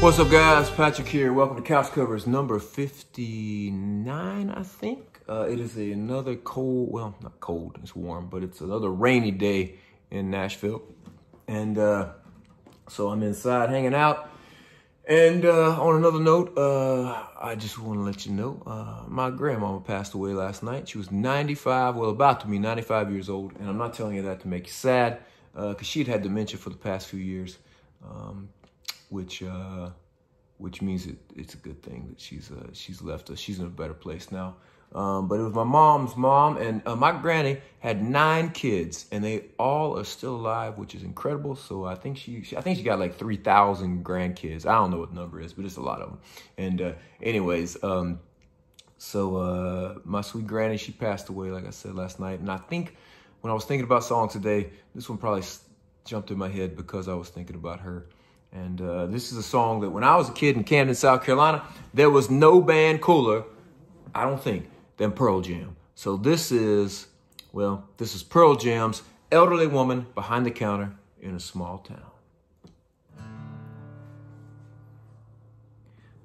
What's up, guys? Patrick here. Welcome to Couch Covers number 59, I think. Uh, it is another cold, well, not cold, it's warm, but it's another rainy day in Nashville. And uh, so I'm inside hanging out. And uh, on another note, uh, I just want to let you know uh, my grandmama passed away last night. She was 95, well, about to be 95 years old. And I'm not telling you that to make you sad, because uh, she'd had dementia for the past few years. Um, which uh, which means it, it's a good thing that she's uh, she's left us. She's in a better place now. Um, but it was my mom's mom, and uh, my granny had nine kids, and they all are still alive, which is incredible. So I think she, she I think she got like three thousand grandkids. I don't know what number is, but it's a lot of them. And uh, anyways, um, so uh, my sweet granny, she passed away, like I said last night, and I think when I was thinking about songs today, this one probably jumped in my head because I was thinking about her. And uh, this is a song that when I was a kid in Camden, South Carolina, there was no band cooler, I don't think, than Pearl Jam. So this is, well, this is Pearl Jam's Elderly Woman Behind the Counter in a Small Town.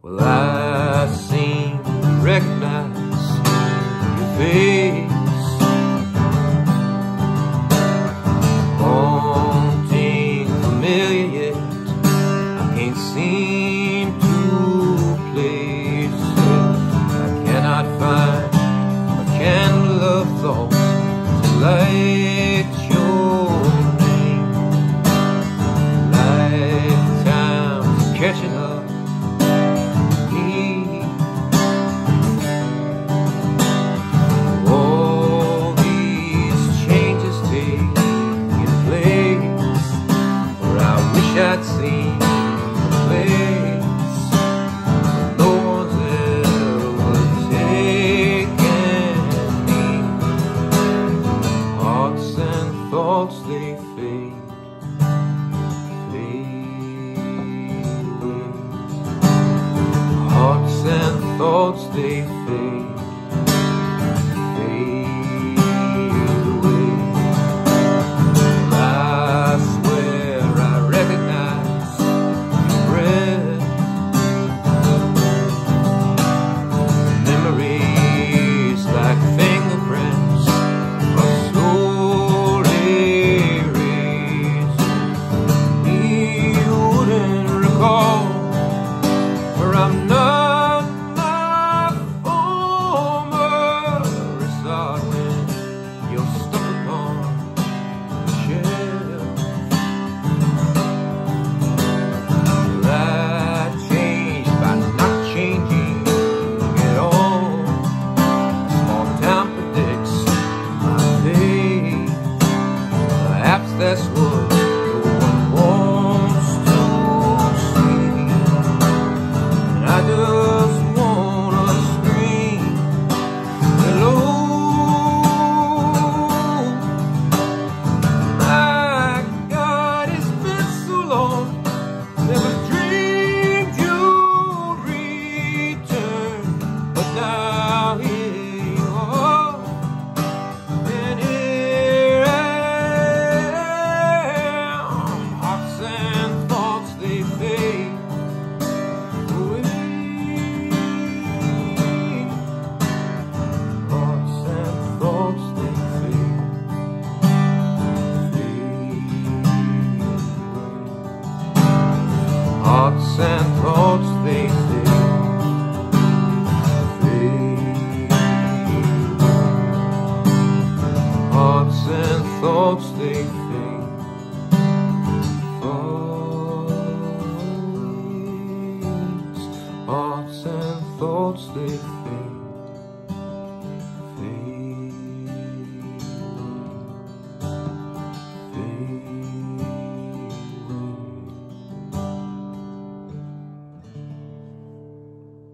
Well, I seem to catching and they thoughts they fade. And they fade.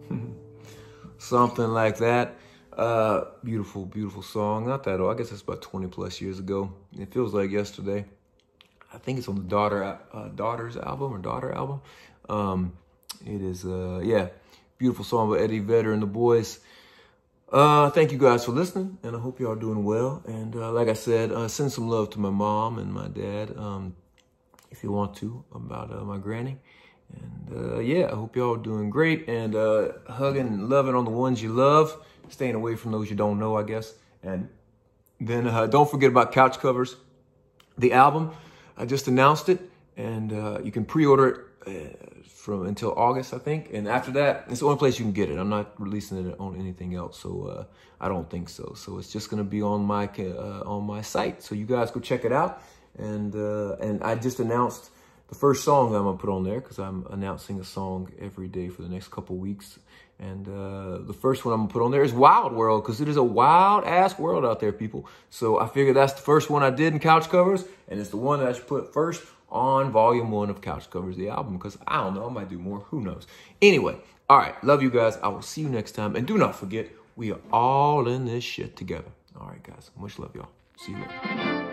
Something like that. Uh, beautiful, beautiful song. Not that old. I guess it's about 20 plus years ago. It feels like yesterday. I think it's on the daughter uh, daughters album or daughter album. Um, it is uh, yeah, beautiful song by Eddie Vedder and the boys. Uh, thank you guys for listening, and I hope y'all doing well. And uh, like I said, uh, send some love to my mom and my dad, um, if you want to, about uh, my granny. And uh, yeah, I hope y'all doing great and uh, hugging and loving on the ones you love, staying away from those you don't know, I guess. And then uh, don't forget about Couch Covers, the album. I just announced it, and uh, you can pre-order it uh, from until August, I think. And after that, it's the only place you can get it. I'm not releasing it on anything else, so uh, I don't think so. So it's just gonna be on my uh, on my site. So you guys go check it out. And uh, and I just announced the first song I'm gonna put on there because I'm announcing a song every day for the next couple weeks. And uh, the first one I'm gonna put on there is Wild World because it is a wild ass world out there, people. So I figured that's the first one I did in couch covers, and it's the one that I should put first on volume one of Couch Covers, the album, because I don't know, I might do more, who knows. Anyway, all right, love you guys. I will see you next time. And do not forget, we are all in this shit together. All right, guys, much love, y'all. See you later.